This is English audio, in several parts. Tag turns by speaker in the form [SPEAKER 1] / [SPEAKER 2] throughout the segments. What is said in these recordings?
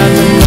[SPEAKER 1] Obrigado.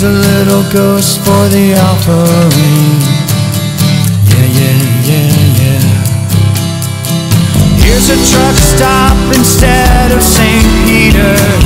[SPEAKER 1] Here's a little ghost for the offering. Yeah, yeah, yeah, yeah. Here's a truck stop instead of St. Peter's.